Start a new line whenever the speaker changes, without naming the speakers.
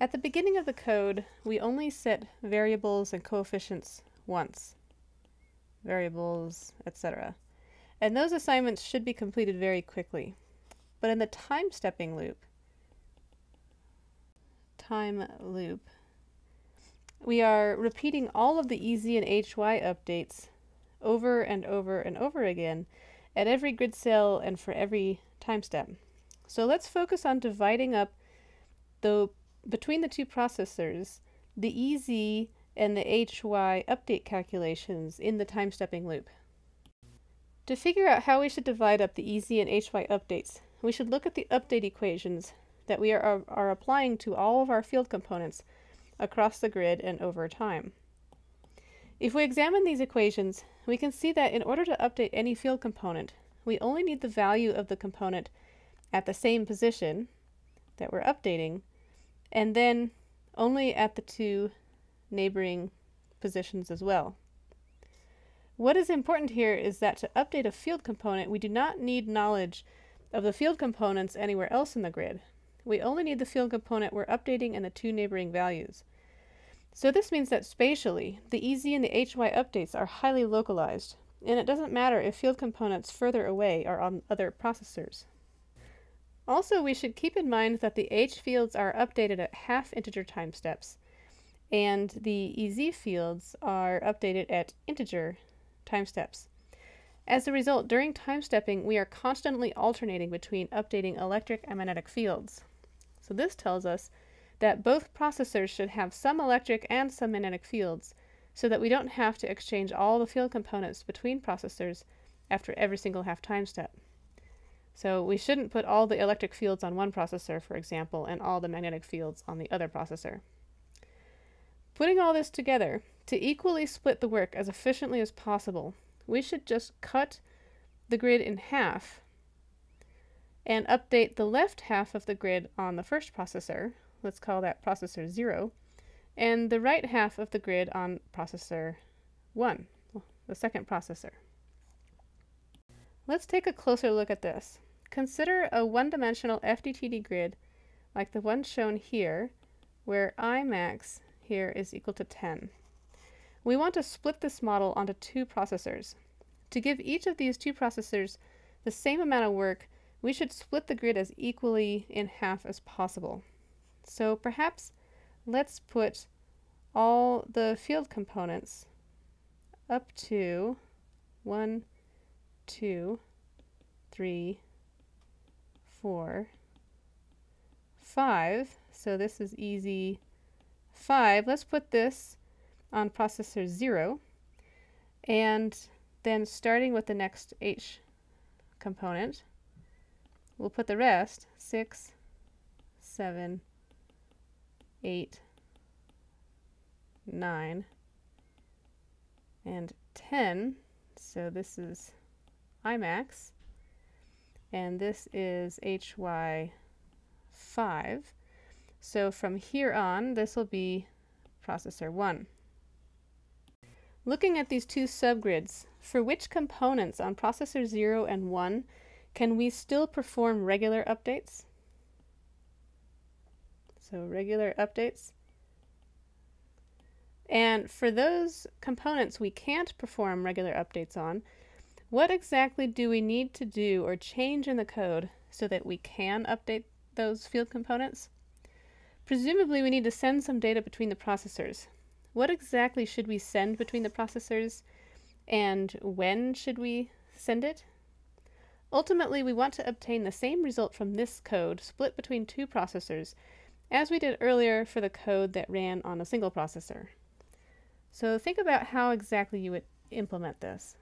At the beginning of the code, we only set variables and coefficients once. Variables, etc. And those assignments should be completed very quickly. But in the time stepping loop, time loop, we are repeating all of the EZ and HY updates over and over and over again at every grid cell and for every time step. So let's focus on dividing up the between the two processors the EZ and the HY update calculations in the time stepping loop. To figure out how we should divide up the EZ and HY updates, we should look at the update equations that we are, are applying to all of our field components across the grid and over time. If we examine these equations, we can see that in order to update any field component, we only need the value of the component at the same position that we're updating, and then only at the two neighboring positions as well. What is important here is that to update a field component, we do not need knowledge of the field components anywhere else in the grid. We only need the field component we're updating and the two neighboring values. So this means that spatially, the EZ and the HY updates are highly localized, and it doesn't matter if field components further away are on other processors. Also, we should keep in mind that the H fields are updated at half integer time steps, and the EZ fields are updated at integer time steps. As a result, during time stepping, we are constantly alternating between updating electric and magnetic fields. So this tells us that both processors should have some electric and some magnetic fields so that we don't have to exchange all the field components between processors after every single half time step. So we shouldn't put all the electric fields on one processor, for example, and all the magnetic fields on the other processor. Putting all this together, to equally split the work as efficiently as possible, we should just cut the grid in half and update the left half of the grid on the first processor let's call that processor 0, and the right half of the grid on processor 1, the second processor. Let's take a closer look at this. Consider a one-dimensional FDTD grid like the one shown here, where Imax here is equal to 10. We want to split this model onto two processors. To give each of these two processors the same amount of work, we should split the grid as equally in half as possible. So perhaps let's put all the field components up to one, two, three, four, five. So this is EZ five. Let's put this on processor zero. And then starting with the next H component, we'll put the rest, six, seven, 8, 9, and 10. So this is Imax, and this is HY5. So from here on, this will be processor 1. Looking at these two subgrids, for which components on processor 0 and 1 can we still perform regular updates? So regular updates. And for those components we can't perform regular updates on, what exactly do we need to do or change in the code so that we can update those field components? Presumably we need to send some data between the processors. What exactly should we send between the processors and when should we send it? Ultimately, we want to obtain the same result from this code split between two processors as we did earlier for the code that ran on a single processor. So think about how exactly you would implement this.